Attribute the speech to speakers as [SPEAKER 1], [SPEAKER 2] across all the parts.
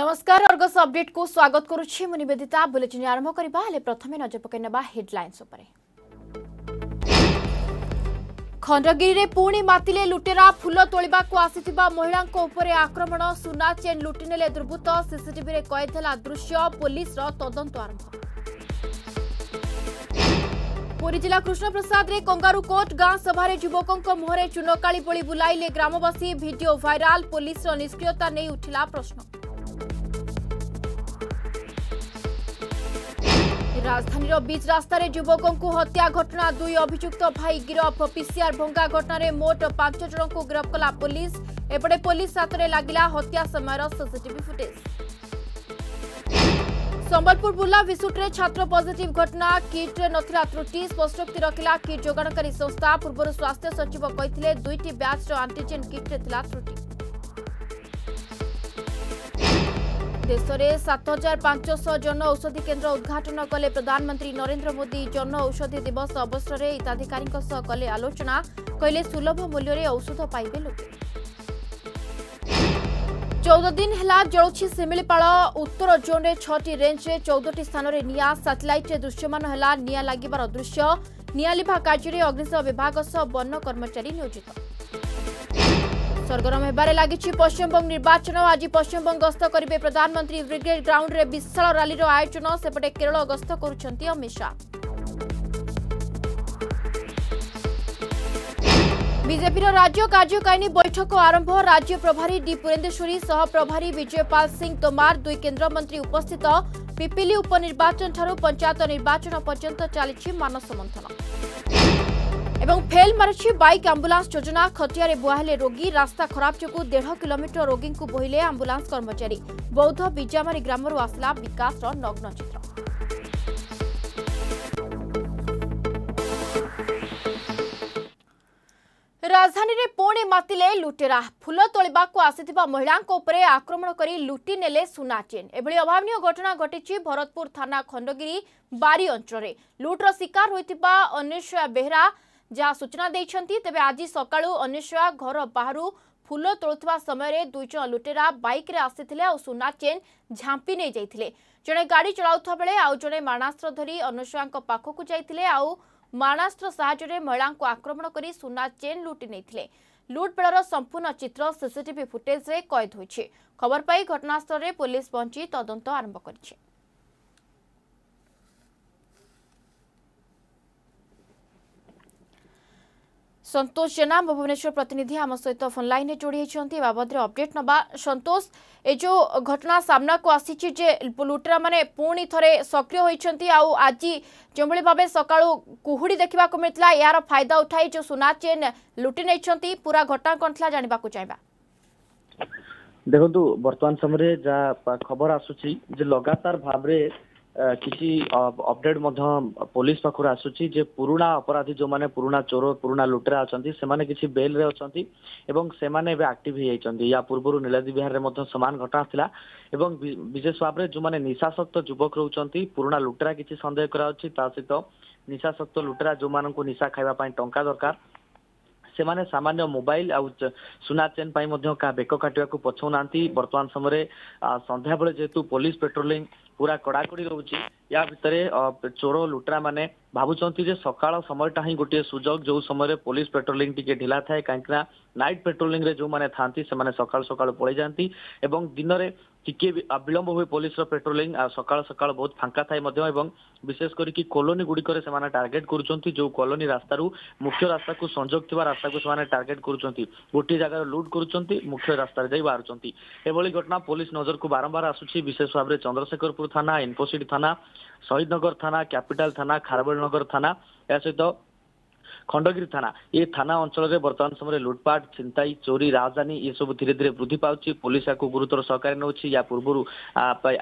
[SPEAKER 1] ନମସ୍କାର ଅର୍ଗସ ଅପଡେଟ୍କୁ ସ୍ୱାଗତ କରୁଛି ମୁଁ ନିବେଦିତା ବୁଲେଟିନ୍ ଆରମ୍ଭ କରିବା ହେଲେ ପ୍ରଥମେ ନଜର ପକାଇ ନେବା ହେଡ୍ଲାଇନ୍ସ ଉପରେ ଖଣ୍ଡଗିରିରେ ପୁଣି ମାତିଲେ ଲୁଟେରା ଫୁଲ ତୋଳିବାକୁ ଆସିଥିବା ମହିଳାଙ୍କ ଉପରେ ଆକ୍ରମଣ ସୁନା ଚେନ୍ ଲୁଟି ନେଲେ ଦୁର୍ବୃତ୍ତ ସିସିଟିଭିରେ କଏଦ ହେଲା ଦୃଶ୍ୟ ପୋଲିସର ତଦନ୍ତ ଆରମ୍ଭ ପୁରୀ ଜିଲ୍ଲା କୃଷ୍ଣପ୍ରସାଦରେ କଙ୍ଗାରୁକୋଟ ଗାଁ ସଭାରେ ଯୁବକଙ୍କ ମୁହଁରେ ଚୂନକାଳି ବୋଳି ବୁଲାଇଲେ ଗ୍ରାମବାସୀ ଭିଡିଓ ଭାଇରାଲ ପୋଲିସର ନିଷ୍କ୍ରିୟତା ନେଇ ଉଠିଲା ପ୍ରଶ୍ନ ରାଜଧାନୀର ବିଚ୍ ରାସ୍ତାରେ ଯୁବକଙ୍କୁ ହତ୍ୟା ଘଟଣା ଦୁଇ ଅଭିଯୁକ୍ତ ଭାଇ ଗିରଫ ପିସିଆର ଭଙ୍ଗା ଘଟଣାରେ ମୋଟ ପାଞ୍ଚ ଜଣଙ୍କୁ ଗିରଫ କଲା ପୋଲିସ ଏପଟେ ପୋଲିସ ହାତରେ ଲାଗିଲା ହତ୍ୟା ସମୟର ସିସିଟିଭି ଫୁଟେଜ ସମ୍ବଲପୁର ବୁର୍ଲା ଭିସୁଟରେ ଛାତ୍ର ପଜିଟିଭ୍ ଘଟଣା କିଟ୍ରେ ନଥିଲା ତ୍ରୁଟି ସ୍ପଷ୍ଟୋକ୍ତି ରଖିଲା କିଟ୍ ଯୋଗାଣକାରୀ ସଂସ୍ଥା ପୂର୍ବରୁ ସ୍ୱାସ୍ଥ୍ୟ ସଚିବ କହିଥିଲେ ଦୁଇଟି ବ୍ୟାଚ୍ର ଆଣ୍ଟିଜେନ୍ କିଟ୍ରେ ଥିଲା ତ୍ରୁଟି सात हजार पाँच जन औषधि केन्द्र उद्घाटन कले प्रधानमन्त्री नरेन्द्र मोदी जन औषधि दिवस अवसर अवसरले हिताधिकी कले आलोचना सुलभ मूल्यले औषध पाइबे दिन पािमिलीपा उत्तर जोन छेजे स्थान स्थानले निँ साटेलाइटे दृश्यमान होलाग् दृश्य नियाँ लिभा क्याले अग्निशम विभागस वन कर्मचारी नियोजित সরগরম হবার লাগিছে পশ্চিমবঙ্গ নির্বাচন আজ পশ্চিমবঙ্গ গস্ত করবে প্রধানমন্ত্রী ব্রিগেড গ্রাউন্ডে বিশাল রালির আয়োজন সেপটে কেরল গস্ত করছেন অমিত শাহ বিজেপির রাজ্য কার্যকারিণী বৈঠক আরম্ভ রাজ্য প্রভারী ডি পুরেন্দেশ্বরী সহপ্রভারী বিজয়পাল সিং তোমার দুই কেন্দ্রমন্ত্রী উপস্থিত পিপিলি উপনির্বাচন ঠার পঞ্চায়েত নির্বাচন পর্যন্ত চালছে মানস মন্থন ଏବଂ ଫେଲ୍ ମାରିଛି ବାଇକ୍ ଆମ୍ବୁଲାନ୍ସ ଯୋଜନା ଖଟିଆରେ ବୁହାହେଲେ ରୋଗୀ ରାସ୍ତା ଖରାପ ଯୋଗୁଁ ଦେଢ଼ କିଲୋମିଟର ରୋଗୀଙ୍କୁ ବୋହିଲେ ଆମ୍ବୁଲାନ୍ସ କର୍ମଚାରୀ ବୌଦ୍ଧ ବିଜାମାରୀ ଗ୍ରାମରୁ ଆସିଲା ବିକାଶର ନଗ୍ନ ଚିତ୍ର ରାଜଧାନୀରେ ପୁଣି ମାତିଲେ ଲୁଟେରା ଫୁଲ ତୋଳିବାକୁ ଆସିଥିବା ମହିଳାଙ୍କ ଉପରେ ଆକ୍ରମଣ କରି ଲୁଟି ନେଲେ ସୁନା ଚେନ୍ ଏଭଳି ଅଭାବନୀୟ ଘଟଣା ଘଟିଛି ଭରତପୁର ଥାନା ଖଣ୍ଡଗିରି ବାରି ଅଞ୍ଚଳରେ ଲୁଟ୍ର ଶିକାର ହୋଇଥିବା ଅନେଶ୍ୟା ବେହେରା ଯାହା ସୂଚନା ଦେଇଛନ୍ତି ତେବେ ଆଜି ସକାଳୁ ଅନୁସୟା ଘର ବାହାରୁ ଫୁଲ ତୋଳୁଥିବା ସମୟରେ ଦୁଇଜଣ ଲୁଟେରା ବାଇକ୍ରେ ଆସିଥିଲେ ଆଉ ସୁନା ଚେନ୍ ଝାମ୍ପି ନେଇଯାଇଥିଲେ ଜଣେ ଗାଡ଼ି ଚଳାଉଥିବା ବେଳେ ଆଉ ଜଣେ ମାଣାସ୍ତ୍ର ଧରି ଅନୁସୟାଙ୍କ ପାଖକୁ ଯାଇଥିଲେ ଆଉ ମାଣାସ୍ତ୍ର ସାହାଯ୍ୟରେ ମହିଳାଙ୍କୁ ଆକ୍ରମଣ କରି ସୁନା ଚେନ୍ ଲୁଟି ନେଇଥିଲେ ଲୁଟ୍ ବେଳର ସମ୍ପୂର୍ଣ୍ଣ ଚିତ୍ର ସିସିଟିଭି ଫୁଟେଜ୍ରେ କଏଦ ହୋଇଛି ଖବର ପାଇ ଘଟଣାସ୍ଥଳରେ ପୋଲିସ ପହଞ୍ଚି ତଦନ୍ତ ଆରମ୍ଭ କରିଛି সন্তোষ জেনা মো ভুবনেশ্বর প্রতিনিধি আম সহিত ফোন লাইনে যোড়ি হয়েছেন এ বাবদে অপডেট নবা সন্তোষ এই যে ঘটনা সামনাকু আসিছি যে লুটেরা মানে পুনি থরে সক্রিয় হয়েছেন আজি যেভাবে ভাবে সকাল কুহুড়ি দেখা মিলে এর ফায়দা উঠাই যে সোনা চেন লুটি নেইছেন পুরা ঘটনা কন লা জাঁয়া চাইবা
[SPEAKER 2] দেখুন বর্তমান সময় যা খবর আসুচি যে লগাতার ভাবে କିଛି ଅପଡେଟ୍ ମଧ୍ୟ ପୋଲିସ ପାଖରୁ ଆସୁଛି ଯେ ପୁରୁଣା ଅପରାଧୀ ଯେଉଁମାନେ ପୁରୁଣା ଚୋର ପୁରୁଣା ଲୁଟେରା ଅଛନ୍ତି ସେମାନେ କିଛି ବେଲ୍ରେ ଅଛନ୍ତି ଏବଂ ସେମାନେ ଏବେ ଆକ୍ଟିଭ ହେଇଯାଇଛନ୍ତି ୟା ପୂର୍ବରୁ ନୀଳାଦି ବିହାରରେ ମଧ୍ୟ ସମାନ ଘଟଣା ଥିଲା ଏବଂ ବିଶେଷ ଭାବରେ ଯେଉଁମାନେ ନିଶାସକ୍ତ ଯୁବକ ରହୁଛନ୍ତି ପୁରୁଣା ଲୁଟେରା କିଛି ସନ୍ଦେହ କରାଯାଉଛି ତା ସହିତ ନିଶାସକ୍ତ ଲୁଟେରା ଯେଉଁମାନଙ୍କୁ ନିଶା ଖାଇବା ପାଇଁ ଟଙ୍କା ଦରକାର ସେମାନେ ସାମାନ୍ୟ ମୋବାଇଲ ଆଉ ସୁନା ଚେନ୍ ପାଇଁ ମଧ୍ୟ କାହା ବେକ କାଟିବାକୁ ପଛଉନାହାନ୍ତି ବର୍ତ୍ତମାନ ସମୟରେ ସନ୍ଧ୍ୟାବେଳେ ଯେହେତୁ ପୋଲିସ ପେଟ୍ରୋଲିଂ ପୁରା କଡ଼ାକଡ଼ି ରହୁଛି ୟା ଭିତରେ ଚୋର ଲୁଟେରା ମାନେ ଭାବୁଛନ୍ତି ଯେ ସକାଳ ସମୟଟା ହିଁ ଗୋଟିଏ ସୁଯୋଗ ଯୋଉ ସମୟରେ ପୋଲିସ ପେଟ୍ରୋଲିଂ ଟିକେ ଢିଲା ଥାଏ କାହିଁକିନା ନାଇଟ୍ ପେଟ୍ରୋଲିଂରେ ଯୋଉମାନେ ଥାନ୍ତି ସେମାନେ ସକାଳୁ ସକାଳୁ ପଳେଇ ଯାଆନ୍ତି ଏବଂ ଦିନରେ ଟିକେ ବିଳମ୍ବ ହୁଏ ପୋଲିସର ପେଟ୍ରୋଲିଂ ଆଉ ସକାଳ ସକାଳ ବହୁତ ଫାଙ୍କା ଥାଏ ମଧ୍ୟ ଏବଂ ବିଶେଷ କରିକି କଲୋନୀ ଗୁଡ଼ିକରେ ସେମାନେ ଟାର୍ଗେଟ କରୁଛନ୍ତି ଯୋଉ କଲୋନୀ ରାସ୍ତାରୁ ମୁଖ୍ୟ ରାସ୍ତାକୁ ସଂଯୋଗ ଥିବା ରାସ୍ତାକୁ ସେମାନେ ଟାର୍ଗେଟ କରୁଛନ୍ତି ଗୋଟିଏ ଜାଗାରେ ଲୁଟ୍ କରୁଛନ୍ତି ମୁଖ୍ୟ ରାସ୍ତାରେ ଯାଇ ବାହାରୁଛନ୍ତି ଏଭଳି ଘଟଣା ପୋଲିସ ନଜରକୁ ବାରମ୍ବାର ଆସୁଛି ବିଶେଷ ଭାବରେ ଚନ୍ଦ୍ରଶେଖରପୁର ଥାନା ଇନଫୋସିଟି ଥାନା ଶହୀଦନଗର ଥାନା କ୍ୟାପିଟାଲ ଥାନା ନଗର ଥାନା ଏହା ସହିତ খণ্ডগিরি থানা এই থানা অঞ্চলের বর্তমান সময়ে লুটপাট ছিনতাই চোরি রাজধানী এসবু ধীরে ধীরে বৃদ্ধি পাচ্ছে পুলিশ ইয়াকে গুরুতর সহকারে নেଉଛି ইয়া পূর্বর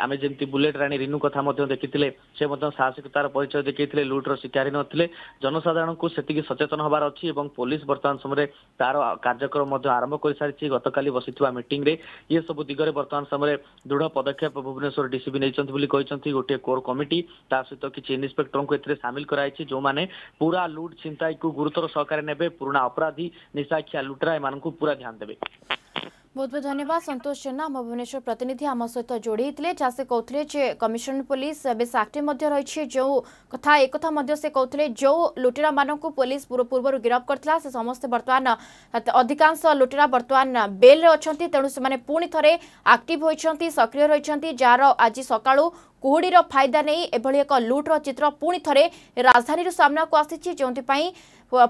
[SPEAKER 2] আমি যেমনি বুলেট রাণী রিনু কথা দেখিলে সে সাহসিকতার পরিচয় দেখিলে লুটর শিকার হয়ে নথিলে জনসাধারণকে সেটিকি সচেতন হবার অছি এবং পুলিশ বর্তমান সময়ে তার কার্যক্রম আরম্ভ করে সারিছে গতকালি বসিথিবা মিটিংরে এসবু দিগরে বর্তমান সময়ে দৃঢ় পদক্ষেপ ভুবনেশ্বর ডিসিপি ନେଇଛନ୍ତି ବୋଲି କହିଛନ୍ତି ଗୋଟିଏ କୋର୍ କମିଟି ତା ସହିତ କିଛି ଇନ୍ସପେକ୍ଟରଙ୍କୁ ଏଥିରେ ସାମିଲ କରାଯାଇଛି ଯେଉଁମାନେ ପୁରା ଲୁଟ୍ ଛିନ୍ତାଇକୁ ଗୁରୁତର ସହକାରେ ନେବେ ପୁରୁଣା ଅପରାଧୀ ନିଶାଖିଆ ଲୁଟେରା ଏମାନଙ୍କୁ ପୁରା ଧ୍ୟାନ ଦେବେ
[SPEAKER 1] ବହୁତ ବହୁତ ଧନ୍ୟବାଦ ସନ୍ତୋଷ ଜେନା ଆମ ଭୁବନେଶ୍ୱର ପ୍ରତିନିଧି ଆମ ସହିତ ଯୋଡ଼ି ହେଇଥିଲେ ଯାହା ସେ କହୁଥିଲେ ଯେ କମିଶନର ପୋଲିସ ବେଶ ଆକ୍ଟିଭ ମଧ୍ୟ ରହିଛି ଯେଉଁ କଥା ଏକଥା ମଧ୍ୟ ସେ କହୁଥିଲେ ଯେଉଁ ଲୁଟେରାମାନଙ୍କୁ ପୋଲିସ ପୂର୍ବରୁ ଗିରଫ କରିଥିଲା ସେ ସମସ୍ତେ ବର୍ତ୍ତମାନ ଅଧିକାଂଶ ଲୁଟେରା ବର୍ତ୍ତମାନ ବେଲ୍ରେ ଅଛନ୍ତି ତେଣୁ ସେମାନେ ପୁଣି ଥରେ ଆକ୍ଟିଭ ହୋଇଛନ୍ତି ସକ୍ରିୟ ରହିଛନ୍ତି ଯାହାର ଆଜି ସକାଳୁ କୁହୁଡ଼ିର ଫାଇଦା ନେଇ ଏଭଳି ଏକ ଲୁଟ୍ର ଚିତ୍ର ପୁଣି ଥରେ ରାଜଧାନୀରୁ ସାମ୍ନାକୁ ଆସିଛି ଯେଉଁଥିପାଇଁ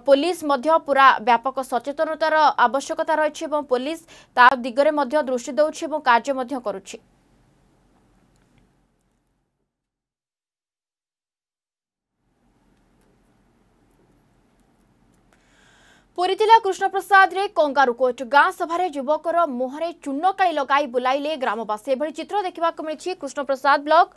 [SPEAKER 1] ପୋଲିସ ମଧ୍ୟ ପୁରା ବ୍ୟାପକ ସଚେତନତାର ଆବଶ୍ୟକତା ରହିଛି ଏବଂ ପୋଲିସ ତା ଦିଗରେ ମଧ୍ୟ ଦୃଷ୍ଟି ଦେଉଛି ଏବଂ କାର୍ଯ୍ୟ ମଧ୍ୟ କରୁଛି ପୁରୀ ଜିଲ୍ଲା କୃଷ୍ଣପ୍ରସାଦରେ କଙ୍ଗାରୁକୋଟ ଗାଁ ସଭାରେ ଯୁବକର ମୁହଁରେ ଚୂର୍ଣ୍ଣକାଳି ଲଗାଇ ବୁଲାଇଲେ ଗ୍ରାମବାସୀ ଏଭଳି ଚିତ୍ର ଦେଖିବାକୁ ମିଳିଛି କୃଷ୍ଣପ୍ରସାଦ ବ୍ଲକ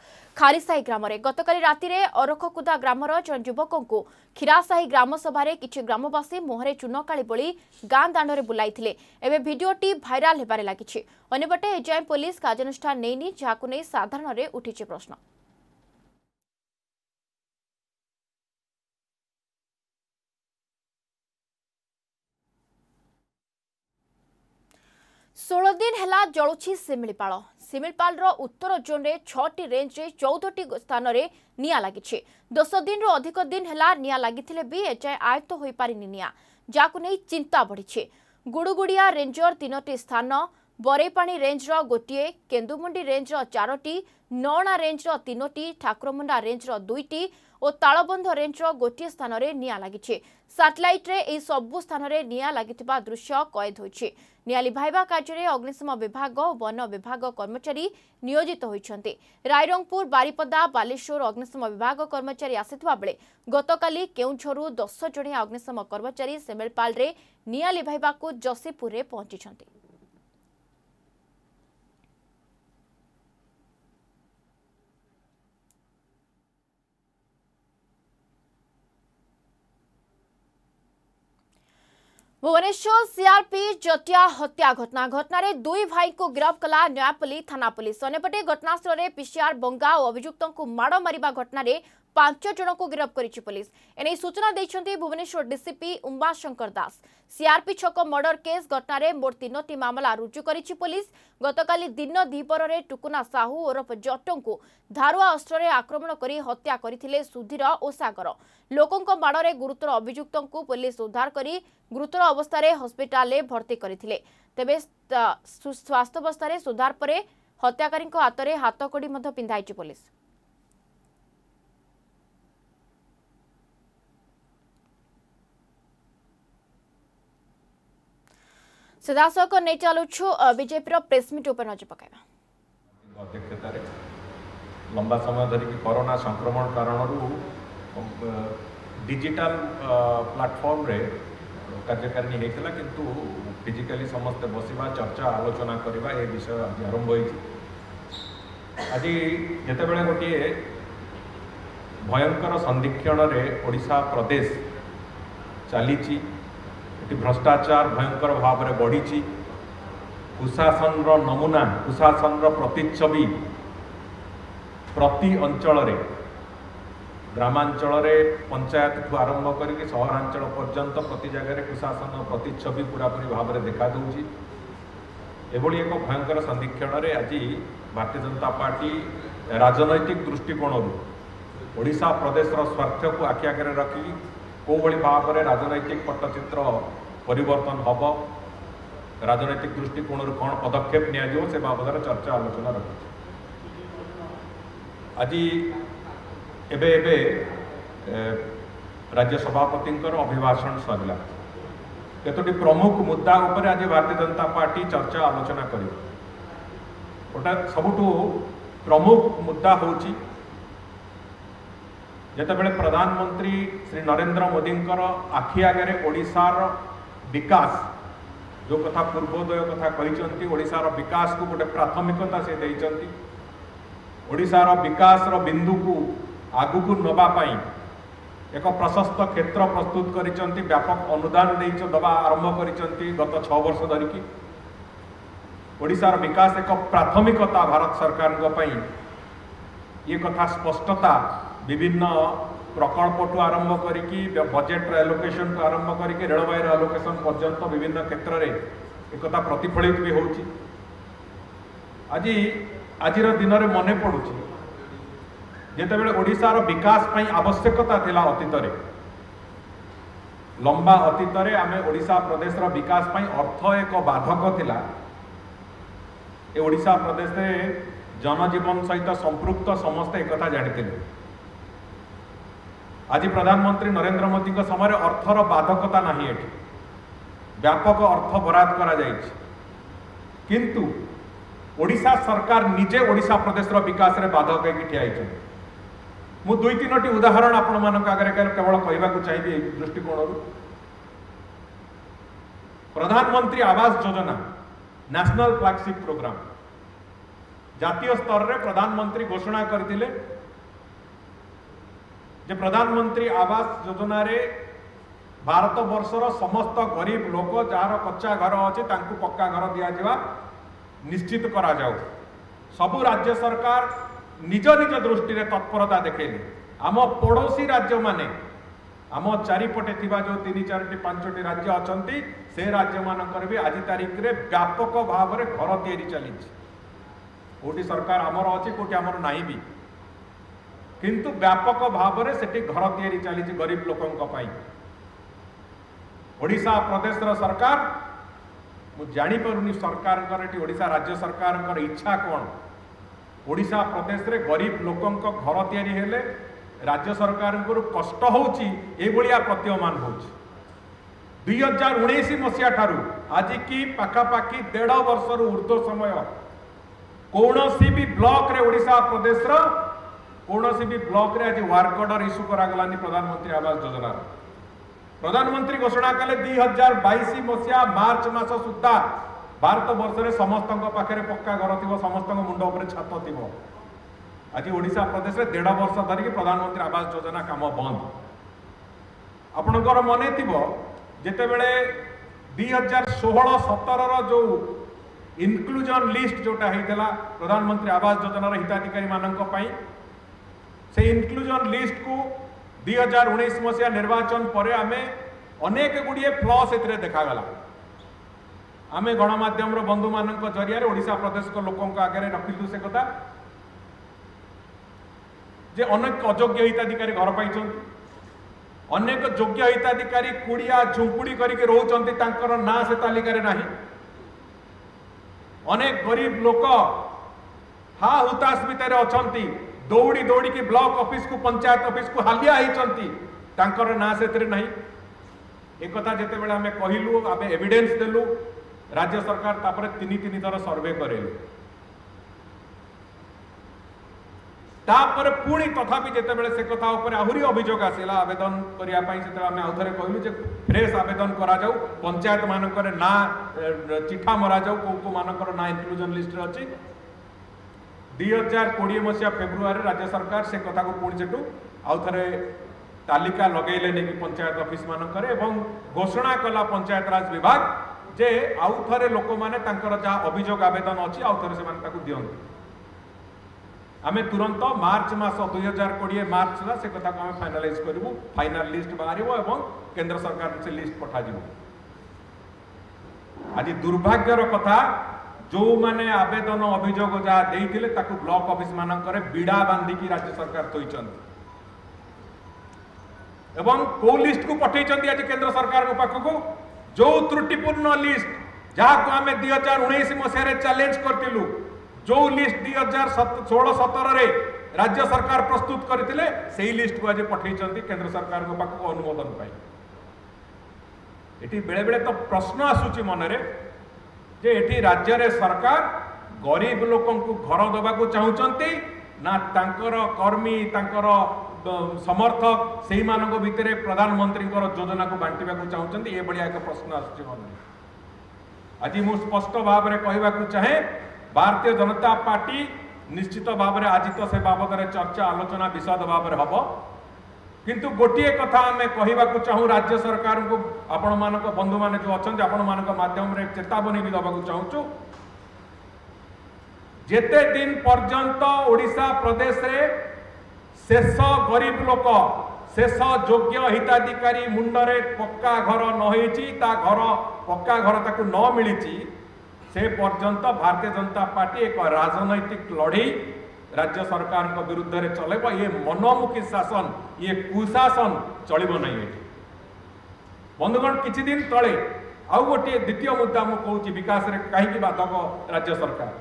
[SPEAKER 1] ଖାରିସାହି ଗ୍ରାମରେ ଗତକାଲି ରାତିରେ ଅରଖକୁଦା ଗ୍ରାମର ଜଣେ ଯୁବକଙ୍କୁ କ୍ଷୀରାସାହି ଗ୍ରାମସଭାରେ କିଛି ଗ୍ରାମବାସୀ ମୁହଁରେ ଚୂର୍ଣ୍ଣକାଳି ବୋଳି ଗାଁ ଦାଣ୍ଡରେ ବୁଲାଇଥିଲେ ଏବେ ଭିଡିଓଟି ଭାଇରାଲ ହେବାରେ ଲାଗିଛି ଅନ୍ୟପଟେ ଏଯାଏଁ ପୋଲିସ କାର୍ଯ୍ୟାନୁଷ୍ଠାନ ନେଇନି ଯାହାକୁ ନେଇ ସାଧାରଣରେ ଉଠିଛି ପ୍ରଶ୍ନ ষোল দিন হল জলুছি শিমিপাল শিমিপালর উত্তর জোন্রে ছটি রেঞ্জে চৌদটি স্থানরে নিয়া লাগিছে দশ দিনর অধিক দিন হল নিয়া লাগিলে বি এযায় আয়ত্ত হয়ে পারিনি নিয়া যা চিন্তা বড়িছে গুড়ুগুড়িয়া রেঞ্জর তিনোটি স্থান বরেইপাণি রেঞ্জর গোটিয়ে কেন্দুমুন্ডি রেঞ্জর চারোটি নওণা রেঞ্জর তিনোটি ঠাকুরমুন্ডা রেঞ্জর দুইটি ও তালবন্ধ রেঞ্জর গোটিয়ে স্থানরে নিয়া লাগিছে স্যাটেলাইটরে এই সবু স্থানরে নিয়া লাগিଥିବା দৃশ্য কয়েদ হয়েছে ନିଆଁ ଲିଭାଇବା କାର୍ଯ୍ୟରେ ଅଗ୍ନିଶମ ବିଭାଗ ଓ ବନ ବିଭାଗ କର୍ମଚାରୀ ନିୟୋଜିତ ହୋଇଛନ୍ତି ରାଇରଙ୍ଗପୁର ବାରିପଦା ବାଲେଶ୍ୱର ଅଗ୍ନିଶମ ବିଭାଗ କର୍ମଚାରୀ ଆସିଥିବା ବେଳେ ଗତକାଲି କେଉଁଝରରୁ ଦଶ ଜଣିଆ ଅଗ୍ନିଶମ କର୍ମଚାରୀ ସେମେଲପାଲରେ ନିଆଁ ଲିଭାଇବାକୁ ଜସିପୁରରେ ପହଞ୍ଚିଛନ୍ତି ଭୁବନେଶ୍ୱର ସିଆର୍ପି ଜଟିଆ ହତ୍ୟା ଘଟଣା ଘଟଣାରେ ଦୁଇ ଭାଇଙ୍କୁ ଗିରଫ କଲା ନୟାପଲ୍ଲୀ ଥାନା ପୁଲିସ୍ ଅନ୍ୟପଟେ ଘଟଣାସ୍ଥଳରେ ପିସିଆର୍ ବଙ୍ଗା ଓ ଅଭିଯୁକ୍ତଙ୍କୁ ମାଡ଼ ମାରିବା ଘଟଣାରେ ପାଞ୍ଚ ଜଣଙ୍କୁ ଗିରଫ କରିଛି ପୁଲିସ୍ ଏନେଇ ସୂଚନା ଦେଇଛନ୍ତି ଭୁବନେଶ୍ୱର ଡିସିପି ଉମାଶଙ୍କର ଦାସ ସିଆର୍ପି ଛକ ମର୍ଡର କେସ୍ ଘଟଣାରେ ମୋଟ ତିନୋଟି ମାମଲା ରୁଜୁ କରିଛି ପୋଲିସ ଗତକାଲି ଦିନ ଦ୍ୱିପହରରେ ଟୁକୁନା ସାହୁ ଓରଫ ଜଟ୍ଟଙ୍କୁ ଧାରୁଆ ଅସ୍ତ୍ରରେ ଆକ୍ରମଣ କରି ହତ୍ୟା କରିଥିଲେ ସୁଧୀର ଓ ସାଗର ଲୋକଙ୍କ ମାଡ଼ରେ ଗୁରୁତର ଅଭିଯୁକ୍ତଙ୍କୁ ପୋଲିସ ଉଦ୍ଧାର କରି ଗୁରୁତର ଅବସ୍ଥାରେ ହସ୍ପିଟାଲରେ ଭର୍ତ୍ତି କରିଥିଲେ ତେବେ ସ୍ୱାସ୍ଥ୍ୟାବସ୍ଥାରେ ସୁଧାର ପରେ ହତ୍ୟାକାରୀଙ୍କ ହାତରେ ହାତକଡ଼ି ମଧ୍ୟ ପିନ୍ଧାଇଛି ପୋଲିସ ସଦାସଖ ନେଇ ଚାଲୁଛୁ ବିଜେପିର ପ୍ରେସମିଟ୍ ଉପରେ ନଜର ପକାଇବା
[SPEAKER 3] ଅଧ୍ୟକ୍ଷତାରେ ଲମ୍ବା ସମୟ ଧରିକି କରୋନା ସଂକ୍ରମଣ କାରଣରୁ ଡିଜିଟାଲ ପ୍ଲାଟଫର୍ମରେ କାର୍ଯ୍ୟକାରିଣୀ ହୋଇଥିଲା କିନ୍ତୁ ଫିଜିକାଲି ସମସ୍ତେ ବସିବା ଚର୍ଚ୍ଚା ଆଲୋଚନା କରିବା ଏ ବିଷୟ ଆଜି ଆରମ୍ଭ ହୋଇଛି ଆଜି ଯେତେବେଳେ ଗୋଟିଏ ଭୟଙ୍କର ସନ୍ଧିକ୍ଷଣରେ ଓଡ଼ିଶା ପ୍ରଦେଶ ଚାଲିଛି କି ଭ୍ରଷ୍ଟାଚାର ଭୟଙ୍କର ଭାବରେ ବଢ଼ିଛି କୁଶାସନର ନମୁନା କୁଶାସନର ପ୍ରତିଚ୍ଛବି ପ୍ରତି ଅଞ୍ଚଳରେ ଗ୍ରାମାଞ୍ଚଳରେ ପଞ୍ଚାୟତଠୁ ଆରମ୍ଭ କରିକି ସହରାଞ୍ଚଳ ପର୍ଯ୍ୟନ୍ତ ପ୍ରତି ଜାଗାରେ କୁଶାସନ ପ୍ରତିଚ୍ଛବି ପୁରାପୁରି ଭାବରେ ଦେଖାଦେଉଛି ଏଭଳି ଏକ ଭୟଙ୍କର ସନ୍ଧିକ୍ଷଣରେ ଆଜି ଭାରତୀୟ ଜନତା ପାର୍ଟି ରାଜନୈତିକ ଦୃଷ୍ଟିକୋଣରୁ ଓଡ଼ିଶା ପ୍ରଦେଶର ସ୍ୱାର୍ଥକୁ ଆଖି ଆଗରେ ରଖିକି कोभरे राजनैतिक पट्टित्र परतन हव राजनैतिक दृष्टिकोण कण पदक्षेप निवड चर्चा आलोचना एबे एबे राज्य सभापती अभिभाषण सरला कतोटी प्रमुख मुद्दा ऊपर आज भारतीय जनता पार्टी चर्चा आलोचना करुठ प्रमुख मुद्दा हवची ଯେତେବେଳେ ପ୍ରଧାନମନ୍ତ୍ରୀ ଶ୍ରୀ ନରେନ୍ଦ୍ର ମୋଦିଙ୍କର ଆଖି ଆଗରେ ଓଡ଼ିଶାର ବିକାଶ ଯେଉଁ କଥା ପୂର୍ବୋଦୟ କଥା କହିଛନ୍ତି ଓଡ଼ିଶାର ବିକାଶକୁ ଗୋଟେ ପ୍ରାଥମିକତା ସେ ଦେଇଛନ୍ତି ଓଡ଼ିଶାର ବିକାଶର ବିନ୍ଦୁକୁ ଆଗକୁ ନେବା ପାଇଁ ଏକ ପ୍ରଶସ୍ତ କ୍ଷେତ୍ର ପ୍ରସ୍ତୁତ କରିଛନ୍ତି ବ୍ୟାପକ ଅନୁଦାନ ଦେଇ ଦେବା ଆରମ୍ଭ କରିଛନ୍ତି ଗତ ଛଅ ବର୍ଷ ଧରିକି ଓଡ଼ିଶାର ବିକାଶ ଏକ ପ୍ରାଥମିକତା ଭାରତ ସରକାରଙ୍କ ପାଇଁ ଇଏ କଥା ସ୍ପଷ୍ଟତା ବିଭିନ୍ନ ପ୍ରକଳ୍ପଠୁ ଆରମ୍ଭ କରିକି ବଜେଟ୍ର ଆଲୋକେସନ୍ଠୁ ଆରମ୍ଭ କରିକି ରେଳବାଇର ଆଲୋକେସନ୍ ପର୍ଯ୍ୟନ୍ତ ବିଭିନ୍ନ କ୍ଷେତ୍ରରେ ଏକଥା ପ୍ରତିଫଳିତ ବି ହେଉଛି ଆଜି ଆଜିର ଦିନରେ ମନେ ପଡ଼ୁଛି ଯେତେବେଳେ ଓଡ଼ିଶାର ବିକାଶ ପାଇଁ ଆବଶ୍ୟକତା ଥିଲା ଅତୀତରେ ଲମ୍ବା ଅତୀତରେ ଆମେ ଓଡ଼ିଶା ପ୍ରଦେଶର ବିକାଶ ପାଇଁ ଅର୍ଥ ଏକ ବାଧକ ଥିଲା ଏ ଓଡ଼ିଶା ପ୍ରଦେଶରେ ଜନଜୀବନ ସହିତ ସମ୍ପୃକ୍ତ ସମସ୍ତେ ଏକଥା ଜାଣିଥିଲେ আজি প্রধানমন্ত্রী নরেন্দ্র মোদীঙ্ সময় অর্থর বাধকতা না এটি ব্যাপক অর্থ বরাদ করা যাই কিন্তু ওড়িশা সরকার নিজে ওড়িশা প্রদেশর বিকাশে বাধক হয়ে ঠিয়া হয়েছেন মু দুই তিনোটি উদাহরণ আপনার আগে কেবল কহবাক চাইবি এই দৃষ্টিকোণর প্রধানমন্ত্রী Awas Yojana national flagship programme জাতীয় স্তরের প্রধানমন্ত্রী ঘোষণা করে যে প্রধানমন্ত্রী আবাস যোজনার ଭାରତବର୍ଷର ସମସ୍ତ ଗରିବ ଲୋକ ଯାହାର କଚ୍ଚା ଘର ଅଛି ତାଙ୍କୁ ପକ୍କା ଘର ଦିଆଯିବା ନିଶ୍ଚିତ କରାଯାଉ ସବୁ ରାଜ୍ୟ ସରକାର ନିଜ ନିଜ ଦୃଷ୍ଟିରେ ତତ୍ପରତା ଦେଖେଇଲେ ଆମ ପଡ଼ୋଶୀ ରାଜ୍ୟମାନେ ଆମ ଚାରିପଟେ ଥିବା ଯେଉଁ ତିନି ଚାରୋଟି ପାଞ୍ଚଟି ରାଜ୍ୟ ଅଛନ୍ତି ସେ ରାଜ୍ୟମାନଙ୍କର ବି ଆଜି ତାରିଖରେ ବ୍ୟାପକ ଭାବରେ ଘର ତିଆରି ଚାଲିଛି କେଉଁଠି ସରକାର ଆମର ଅଛି କେଉଁଠି ଆମର ନାହିଁ ବି किंतु व्यापक भावना घर तिरी चाहिँ गरीब ओडिशा प्रदेश सरकार म जापु सरकार सरकारको इच्छा कोन ओडा प्रदेश लोक घर राज्य सरकार कष्ट हौ चाहिँ एभरिया प्रतीयमान हजार उन्नाइस मसहा ठु आज कि पा वर्ष रुर्ध्व समय भी ब्लक प्रदेश କୌଣସି ବି ବ୍ଲକରେ ଆଜି ୱାର୍କ ଅର୍ଡ଼ର ଇସ୍ୟୁ କରାଗଲାନି ପ୍ରଧାନମନ୍ତ୍ରୀ ଆବାସ ଯୋଜନାର ପ୍ରଧାନମନ୍ତ୍ରୀ ଘୋଷଣା କଲେ ଦୁଇ ହଜାର ବାଇଶ ମସିହା ମାର୍ଚ୍ଚ ମାସ ସୁଦ୍ଧା ଭାରତ ବର୍ଷରେ ସମସ୍ତଙ୍କ ପାଖରେ ପକ୍କା ଘର ଥିବ ସମସ୍ତଙ୍କ ମୁଣ୍ଡ ଉପରେ ଛାତ ଥିବ ଆଜି ଓଡ଼ିଶା ପ୍ରଦେଶରେ ଦେଢ଼ ବର୍ଷ ଧରିକି ପ୍ରଧାନମନ୍ତ୍ରୀ ଆବାସ ଯୋଜନା କାମ ବନ୍ଦ ଆପଣଙ୍କର ମନେ ଥିବ ଯେତେବେଳେ ଦୁଇ ହଜାର ଷୋହଳ ସତରର ଯେଉଁ ଇନକ୍ଲୁଜନ୍ ଲିଷ୍ଟ ଯେଉଁଟା ହେଇଥିଲା ପ୍ରଧାନମନ୍ତ୍ରୀ ଆବାସ ଯୋଜନାର ହିତାଧିକାରୀମାନଙ୍କ ପାଇଁ से इनक्लूजन लिस्ट को दुई हजार उन्नीस मसीहा निर्वाचन पर आम अनेक गुड़े फ्लस ए देखागला आम गणमाम बंधु मान जरिया ओडा प्रदेश लोक आगे रखिलु से कथा जे अनेक अजोग्य हिताधिकारी घर पाई अनेक योग्य हिताधिकारी कुड़िया झुंपुड़ी करके ना से तालिकार ना अनेक गरीब लोक हा हुताश भितर अच्छा দৌড়ি দৌড়ি কি ব্লক অফিস কো পঞ্চায়েত অফিস কো হালিয়া আই চলতি তাকর না সেটি নাই এক কথা জেতে বেলে আমি কইলু আমি এভিডেন্স দেলু রাজ্য সরকার তাপরে 3 3 দর সার্ভে করে টাপরে পূণি কথা পি জেতে বেলে সে কথা ওপরে আহুরি অভিযোগ আছিল আবেদন করিয়া পাইতে আমি অথরে কইলু যে প্রেস আবেদন করা যাও পঞ্চায়েত মানকরে না চিঠি মারা যাও কো কো মানকরে না ইন্ট্রু jornalist র আছে दुहजार कोड़े मसीह फेब्रुआरी राज्य सरकार से कथा को पुणी सेठ आउ थे तालिका लगे नहीं पंचायत अफिस् मानक घोषणा कला पंचायत राज विभाग जे आउ थे लोक मैंने जहाँ अभोग आवेदन अच्छी आउ थे दिखाँ आम तुरंत मार्च मस दुई हजार कोड़े मार्च से कथा को फाइनालैज करू फाइनाल लिस्ट बाहर एवं केन्द्र सरकार से लिस्ट पठा आज दुर्भाग्यर कथा जो मैंने आवेदन अभोग जहाँ ब्लक अफिस् मानक विड़ा बांधिकी राज्य सरकार एवं को लिस्ट को पठे आज केन्द्र सरकार को जो त्रुटिपूर्ण लिस्ट जहाँ को आम दुई हजार उन्नीस मसीह चैलेंज करूँ जो लिस्ट दुई हजार षोह सतर राज्य सरकार प्रस्तुत करते लिस्ट को आज पठे केन्द्र सरकार अनुमोदन ये बेले बेले तो प्रश्न आसूरी मनरे ଯେ ଏଠି ରାଜ୍ୟରେ ସରକାର ଗରିବ ଲୋକଙ୍କୁ ଘର ଦେବାକୁ ଚାହୁଁଛନ୍ତି ନା ତାଙ୍କର କର୍ମୀ ତାଙ୍କର ସମର୍ଥକ ସେହିମାନଙ୍କ ଭିତରେ ପ୍ରଧାନମନ୍ତ୍ରୀଙ୍କର ଯୋଜନାକୁ ବାଣ୍ଟିବାକୁ ଚାହୁଁଛନ୍ତି ଏଭଳିଆ ଏକ ପ୍ରଶ୍ନ ଆସୁଛି ମନରେ ଆଜି ମୁଁ ସ୍ପଷ୍ଟ ଭାବରେ କହିବାକୁ ଚାହେଁ ଭାରତୀୟ ଜନତା ପାର୍ଟି ନିଶ୍ଚିତ ଭାବରେ ଆଜି ତ ସେ ବାବଦରେ ଚର୍ଚ୍ଚା ଆଲୋଚନା ବିଷଦ ଭାବରେ ହେବ କିନ୍ତୁ ଗୋଟିଏ କଥା ଆମେ କହିବାକୁ ଚାହୁଁ ରାଜ୍ୟ ସରକାରଙ୍କୁ ଆପଣମାନଙ୍କ ବନ୍ଧୁମାନେ ଯେଉଁ ଅଛନ୍ତି ଆପଣମାନଙ୍କ ମାଧ୍ୟମରେ ଚେତାବନୀ ବି ଦେବାକୁ ଚାହୁଁଛୁ ଯେତେ ଦିନ ପର୍ଯ୍ୟନ୍ତ ଓଡ଼ିଶା ପ୍ରଦେଶରେ ଶେଷ ଗରିବ ଲୋକ ଶେଷ ଯୋଗ୍ୟ ହିତାଧିକାରୀ ମୁଣ୍ଡରେ ପକ୍କା ଘର ନ ହେଇଛି ତା ଘର ପକ୍କା ଘର ତାକୁ ନ ମିଳିଛି ସେ ପର୍ଯ୍ୟନ୍ତ ଭାରତୀୟ ଜନତା ପାର୍ଟି ଏକ ରାଜନୈତିକ ଲଢ଼େଇ राज्य सरकार विरुद्ध चल ये मनमुखी शासन ये कुशासन चलो ना ये बंधुगण किसी दिन आउ गोटे द्वितीय मुद्दा मुझे विकास कहीं बाधक राज्य सरकार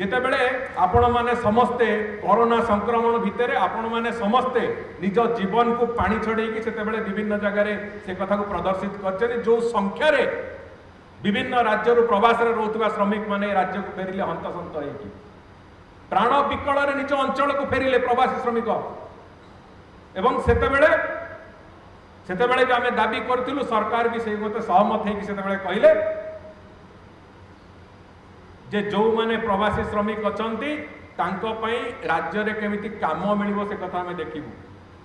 [SPEAKER 3] जितेबले आपण मैंने समस्ते कोरोना संक्रमण भितर आपण मैंने समस्ते निज जीवन को पा छड़े से विभिन्न जगार से कथा को प्रदर्शित कर जो संख्यार विभिन्न राज्य प्रवास रोकवा श्रमिक मैंने राज्य को फेरिले हंतसंत होगी ପ୍ରାଣ ବିକଳରେ ନିଜ ଅଞ୍ଚଳକୁ ଫେରିଲେ ପ୍ରବାସୀ ଶ୍ରମିକ ଏବଂ ସେତେବେଳେ ସେତେବେଳେ ବି ଆମେ ଦାବି କରିଥିଲୁ ସରକାର ବି ସେଇ ମୋତେ ସହମତ ହେଇକି ସେତେବେଳେ କହିଲେ ଯେ ଯେଉଁମାନେ ପ୍ରବାସୀ ଶ୍ରମିକ ଅଛନ୍ତି ତାଙ୍କ ପାଇଁ ରାଜ୍ୟରେ କେମିତି କାମ ମିଳିବ ସେ କଥା ଆମେ ଦେଖିବୁ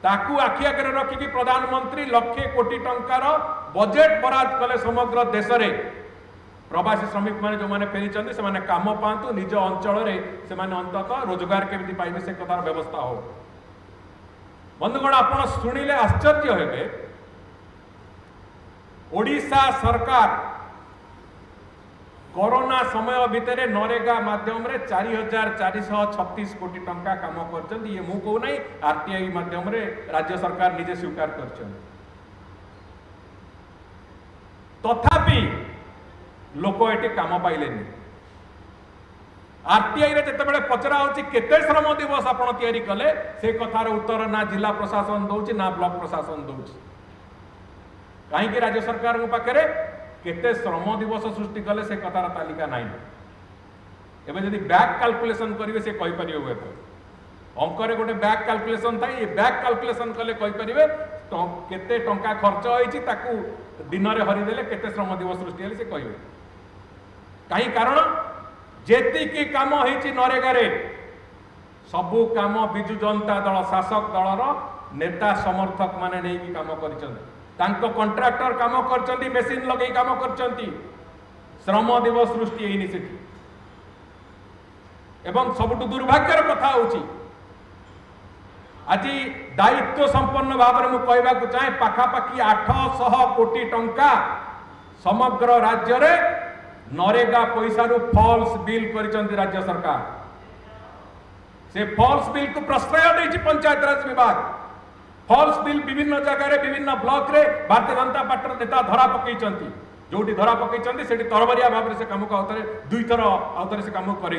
[SPEAKER 3] ତାକୁ ଆଖି ଆଗରେ ରଖିକି ପ୍ରଧାନମନ୍ତ୍ରୀ ଲକ୍ଷେ କୋଟି ଟଙ୍କାର ବଜେଟ୍ ବରାଦ କଲେ ସମଗ୍ର ଦେଶରେ प्रवासी श्रमिक मैंने जो मैंने फेरी चाहते हैं कम पात निज अंचल से अंत रोजगार केमी पाइबे से कथार व्यवस्था हो बंधुगण आपड़ शुणिले आश्चर्य होते ओडा सरकार कोरोना समय भितर नरेगा मध्यम चारि हजार चार शह छतीस कोटी टाइम कम कर ये आर टी आई मध्यम राज्य सरकार निजे स्वीकार करथापि तो लोक ये कम पाइले आर टी आरटीआई जितेबाला पचरा होते श्रम दिवस आप कथार उत्तर ना जिला प्रशासन दौर ना ब्लक प्रशासन दौर कहीं राज्य सरकार पाखे केम दिवस सृष्टि कले से कथार तालिका ना एवं जी बैक कालकुलेसन करेंगे से कहींपर हुए तो। अंक गोटे बैक काल्कुलेसन था ये बैक काल्कुलेसन कलेपर तो के खर्च होती दिन में हरीदे श्रम दिवस सृष्टि से कहते हैं କାହିଁ କାରଣ ଯେତିକି କାମ ହେଇଛି ନରେଗାରେ ସବୁ କାମ ବିଜୁ ଜନତା ଦଳ ଶାସକ ଦଳର ନେତା ସମର୍ଥକ ମାନେ ନେଇକି କାମ କରିଛନ୍ତି ତାଙ୍କ କଣ୍ଟ୍ରାକ୍ଟର କାମ କରିଛନ୍ତି ମେସିନ ଲଗେଇ କାମ କରିଛନ୍ତି ଶ୍ରମ ଦିବ ସୃଷ୍ଟି ହେଇନି ସେଠି ଏବଂ ସବୁଠୁ ଦୁର୍ଭାଗ୍ୟର କଥା ହେଉଛି ଆଜି ଦାୟିତ୍ୱ ସମ୍ପନ୍ନ ଭାବରେ ମୁଁ କହିବାକୁ ଚାହେଁ ପାଖାପାଖି ଆଠଶହ କୋଟି ଟଙ୍କା ସମଗ୍ର ରାଜ୍ୟରେ नरेगा पैसा रु फल्स बिल कर राज्य सरकार से फल्स बिल को प्रश्रय दे पंचायत राज विभाग फल्स बिल विभिन्न जगह विभिन्न ब्लक भारतीय जनता पार्टी नेता धरा पकई जो धरा पकई से तरबरिया भाव से कम को आउ दुईथर आउ से कम कर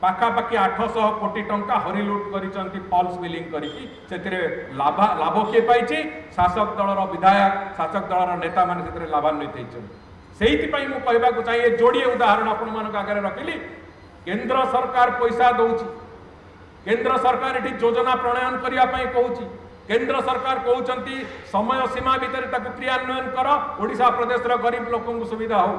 [SPEAKER 3] ପାଖାପାଖି ଆଠଶହ କୋଟି ଟଙ୍କା ହରି ଲୁଟ୍ କରିଛନ୍ତି ଫଲ୍ସ ବିଲିଂ କରିକି ସେଥିରେ ଲାଭ ଲାଭ କିଏ ପାଇଛି ଶାସକ ଦଳର ବିଧାୟକ ଶାସକ ଦଳର ନେତାମାନେ ସେଥିରେ ଲାଭାନ୍ୱିତ ହେଇଛନ୍ତି ସେଇଥିପାଇଁ ମୁଁ କହିବାକୁ ଚାହିଁ ଏ ଯୋଡ଼ିଏ ଉଦାହରଣ ଆପଣମାନଙ୍କ ଆଗରେ ରଖିଲି କେନ୍ଦ୍ର ସରକାର ପଇସା ଦେଉଛି କେନ୍ଦ୍ର ସରକାର ଏଠି ଯୋଜନା ପ୍ରଣୟନ କରିବା ପାଇଁ କହୁଛି କେନ୍ଦ୍ର ସରକାର କହୁଛନ୍ତି ସମୟ ସୀମା ଭିତରେ ତାକୁ କ୍ରିୟାନ୍ୱୟନ କର ଓଡ଼ିଶା ପ୍ରଦେଶର ଗରିବ ଲୋକଙ୍କୁ ସୁବିଧା ହଉ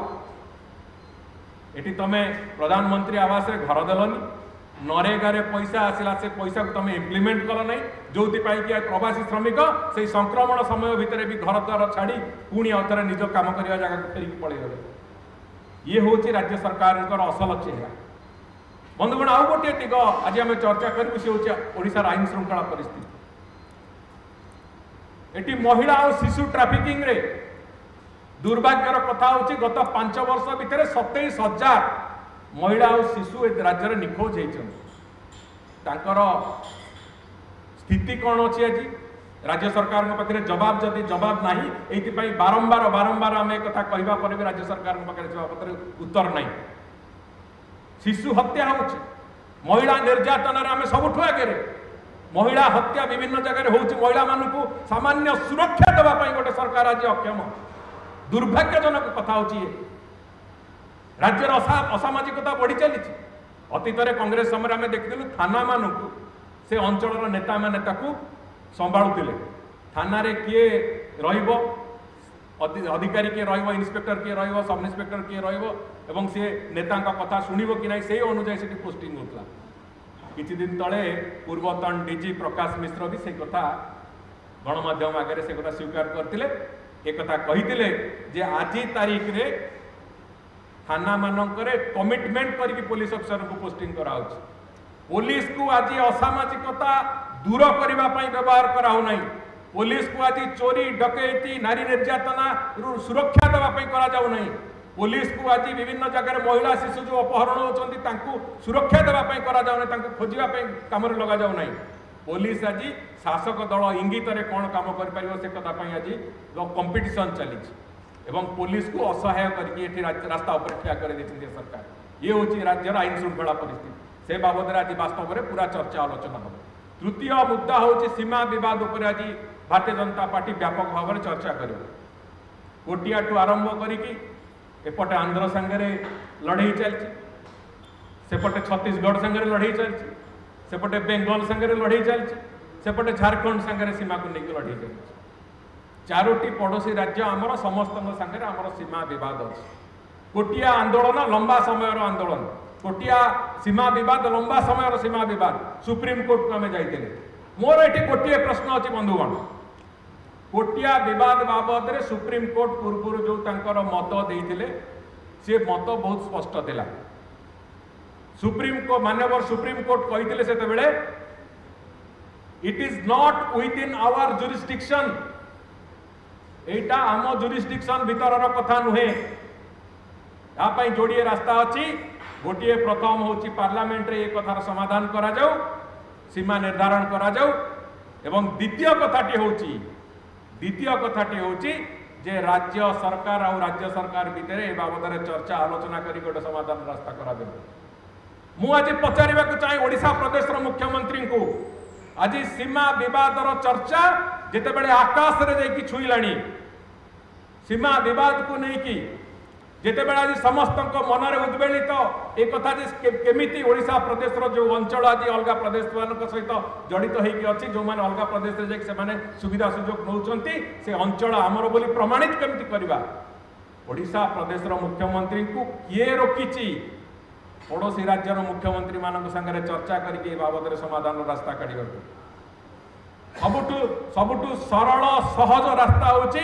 [SPEAKER 3] एटी तुम्हें प्रधानमंत्री आवास घर देलनी नरेगारे पैसा आसला से पैसा को तुम इम्प्लीमेंट कल ना जो कि प्रवासी श्रमिक से संक्रमण समय भितर भी घर द्वार छाड़ी पुणी अंतर निज कम जगह फेर पलिगले ये हूँ राज्य सरकार असल चेहरा बंधुगण आउ गोटे दिग आज आम चर्चा करशार आईन श्रृंखला पिस्थित ये महिला और शिशु ट्राफिकिंग ଦୁର୍ଭାଗ୍ୟର କଥା ହେଉଛି ଗତ ପାଞ୍ଚ ବର୍ଷ ଭିତରେ ସତେଇଶ ହଜାର ମହିଳା ଆଉ ଶିଶୁ ଏ ରାଜ୍ୟରେ ନିଖୋଜ ହେଇଛନ୍ତି ତାଙ୍କର ସ୍ଥିତି କ'ଣ ଅଛି ଆଜି ରାଜ୍ୟ ସରକାରଙ୍କ ପାଖରେ ଜବାବ ଯଦି ଜବାବ ନାହିଁ ଏଇଥିପାଇଁ ବାରମ୍ବାର ବାରମ୍ବାର ଆମେ କଥା କହିବା ପରେ ବି ରାଜ୍ୟ ସରକାରଙ୍କ ପାଖରେ ଜବାବରେ ଉତ୍ତର ନାହିଁ ଶିଶୁ ହତ୍ୟା ହେଉଛି ମହିଳା ନିର୍ଯାତନାରେ ଆମେ ସବୁଠୁ ଆଗରେ ମହିଳା ହତ୍ୟା ବିଭିନ୍ନ ଜାଗାରେ ହେଉଛି ମହିଳାମାନଙ୍କୁ ସାମାନ୍ୟ ସୁରକ୍ଷା ଦେବା ପାଇଁ ଗୋଟେ ସରକାର ଆଜି ଅକ୍ଷମ দুর্ভাগ্যজনক কথা হচ্ছে ইয়ে রাজ্যের অসামাজিকতা বড়ি চালিছে অতীতরে কংগ্রেস সময় আমি দেখিলু থানা মানুষ সে অঞ্চলর নেতা মানে তাকে সম্ভাড়ুলে থানার কি রহব অধিকারী কি রহব ইন্সপেক্টর কি রহব সব ইন্সপেক্টর কি রহব এবং সে নেতা কথা শুণব কি না সেই অনুযায়ী সেটি পোস্টিং হোলা কিছুদিন তলে পূর্বতন ডিজি প্রকাশ মিশ্র বি সেই কথা ଗଣମାଧ୍ୟମ ଆଗରେ ସେଗୁଡ଼ା ସ୍ୱୀକାର କରିଥିଲେ একথা কহিলে যে আজি তারিখে থানা মানকরে কমিটমেন্ট করি পুলিশ অফিসর পোস্টিং করা হচ্ছে পুলিশ কু আজি অসামাজিকতা দূর করা ব্যবহার করা হো না পুলিশ কু আজি চোরি ডকেইতি নারী নির্যাতনা সুরক্ষা দেওয়া করা যাও না পুলিশ কু আজি বিভিন্ন জায়গায় মহিলা শিশু যে অপহরণ হচ্ছেন তাঁকু সুরক্ষা দেওয়া করা যাও না তাঁকু খোঁজা কামরে লগা যাও না पुलिस आज शासक दल इंगित कौन कम कर कंपिटन चली पुलिस को असहाय कर रास्ता उपेक्षा कर सरकार ये हूँ राज्य आईन श्रृंखला पिस्थित से बाबद आज बास्तव में पूरा चर्चा आलोचना हम तृतीय मुद्दा हूँ सीमा बद आज भारतीय जनता पार्टी व्यापक भाव में चर्चा करोटिया आरंभ कर आंध्र सांगे लड़े चलती सेपटे छत्तीशगढ़ सांगे लड़े चलती ସେପଟେ ବେଙ୍ଗଲ ସାଙ୍ଗରେ ଲଢ଼େଇ ଚାଲିଛି ସେପଟେ ଝାଡ଼ଖଣ୍ଡ ସାଙ୍ଗରେ ସୀମାକୁ ନେଇକି ଲଢ଼େଇ ଚାଲିଛି ଚାରୋଟି ପଡ଼ୋଶୀ ରାଜ୍ୟ ଆମର ସମସ୍ତଙ୍କ ସାଙ୍ଗରେ ଆମର ସୀମା ବିବାଦ ଅଛି ଗୋଟିଏ ଆନ୍ଦୋଳନ ଲମ୍ବା ସମୟର ଆନ୍ଦୋଳନ ଗୋଟିଏ ସୀମା ବିବାଦ ଲମ୍ବା ସମୟର ସୀମା ବିବାଦ ସୁପ୍ରିମକୋର୍ଟକୁ ଆମେ ଯାଇଥିଲେ ମୋର ଏଠି ଗୋଟିଏ ପ୍ରଶ୍ନ ଅଛି ବନ୍ଧୁଗଣ ଗୋଟିଏ ବିବାଦ ବାବଦରେ ସୁପ୍ରିମକୋର୍ଟ ପୂର୍ବରୁ ଯେଉଁ ତାଙ୍କର ମତ ଦେଇଥିଲେ ସେ ମତ ବହୁତ ସ୍ପଷ୍ଟ ଥିଲା সুপ্রিম মান্যবর সুপ্রিম কোর্ট কে সেতবে it is not within our jurisdiction এইটা আম জুরিসডিকশন ভিতরর কথা নুহে তা যোড়িয়ে রাস্তা অছি গোটিয়ে প্রথম হচ্ছে পার্লামেন্টে এ কথার সমাধান করা যাও সীমা নির্ধারণ করা যাও এবং দ্বিতীয় কথাটি হচ্ছে দ্বিতীয় কথাটি হচ্ছে যে রাজ্য সরকার আর রাজ্য সরকার ভিতরে এ বাবদরে চর্চা আলোচনা করে গোটে সমাধান রাস্তা করা যাবে मुझे पचारे ओडा प्रदेश मुख्यमंत्री को आज सीमा बदर चर्चा जिते बड़े आकाश में जा छुईला सीमा बद को लेकिन जिते बड़े समस्त मनरे उद्वेलित तो, एक केमी ओडा प्रदेश जो अंचल आज अलग प्रदेश मान सहित जड़ित अच्छी जो मैंने अलग प्रदेश में सुविधा सुजोग नौ अंचल आमर बोली प्रमाणित कमी करवा प्रदेश मुख्यमंत्री को किए रोकी ପଡ଼ୋଶୀ ରାଜ୍ୟର ମୁଖ୍ୟମନ୍ତ୍ରୀମାନଙ୍କ ସାଙ୍ଗରେ ଚର୍ଚ୍ଚା କରିକି ଏ ବାବଦରେ ସମାଧାନର ରାସ୍ତା କାଢ଼ିବାକୁ ସବୁଠୁ ସବୁଠୁ ସରଳ ସହଜ ରାସ୍ତା ହେଉଛି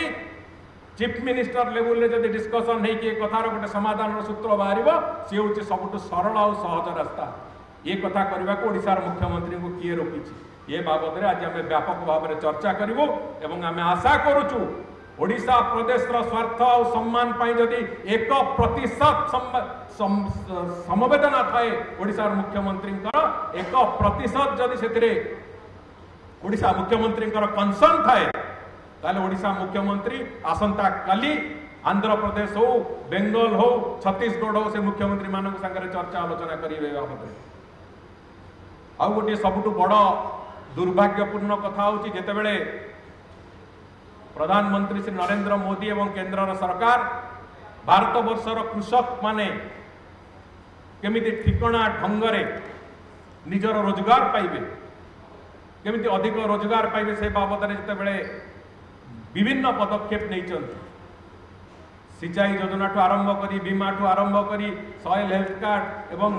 [SPEAKER 3] ଚିଫ୍ ମିନିଷ୍ଟର ଲେବୁଲରେ ଯଦି ଡିସ୍କସନ୍ ହେଇକି ଏ କଥାର ଗୋଟେ ସମାଧାନର ସୂତ୍ର ବାହାରିବ ସିଏ ହେଉଛି ସବୁଠୁ ସରଳ ଆଉ ସହଜ ରାସ୍ତା ଏ କଥା କରିବାକୁ ଓଡ଼ିଶାର ମୁଖ୍ୟମନ୍ତ୍ରୀଙ୍କୁ କିଏ ରୋକିଛି ଏ ବାବଦରେ ଆଜି ଆମେ ବ୍ୟାପକ ଭାବରେ ଚର୍ଚ୍ଚା କରିବୁ ଏବଂ ଆମେ ଆଶା କରୁଛୁ ଓଡ଼ିଶା ପ୍ରଦେଶର ସ୍ୱାର୍ଥ ଆଉ ସମ୍ମାନ ପାଇଁ ଯଦି ଏକ ପ୍ରତିଶତ ସମବେଦନା ଥାଏ ଓଡ଼ିଶାର ମୁଖ୍ୟମନ୍ତ୍ରୀଙ୍କର ଏକ ପ୍ରତିଶତ ଯଦି ସେଥିରେ ଓଡ଼ିଶା ମୁଖ୍ୟମନ୍ତ୍ରୀଙ୍କର କନସର୍ନ ଥାଏ ତାହେଲେ ଓଡ଼ିଶା ମୁଖ୍ୟମନ୍ତ୍ରୀ ଆସନ୍ତାକାଲି ଆନ୍ଧ୍ରପ୍ରଦେଶ ହଉ ବେଙ୍ଗଲ ହଉ ଛତିଶଗଡ଼ ହଉ ସେ ମୁଖ୍ୟମନ୍ତ୍ରୀମାନଙ୍କ ସାଙ୍ଗରେ ଚର୍ଚ୍ଚା ଆଲୋଚନା କରିବେ ବାବଦରେ ଆଉ ଗୋଟିଏ ସବୁଠୁ ବଡ଼ ଦୁର୍ଭାଗ୍ୟପୂର୍ଣ୍ଣ କଥା ହେଉଛି ଯେତେବେଳେ প্রধানমন্ত্রী শ্রী নরেন্দ্র মোদী এবং কেন্দ্র সরকার ভারতবর্ষর কৃষক মানে কেমিতি ঠিকনা ঢঙ্গরে নিজের রোজগার পাইবে কেমিতি অধিক রোজগার পাইবে সে বাবদরে যেতবে বিভিন্ন পদক্ষেপ নেইছেন সিঞ্চাই যোজনাঠু আরম্ভ করে বীমাঠু আরম্ভ করে সয়েল হেলথ কার্ড এবং